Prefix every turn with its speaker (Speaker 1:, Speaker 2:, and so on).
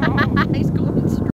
Speaker 1: He's cool.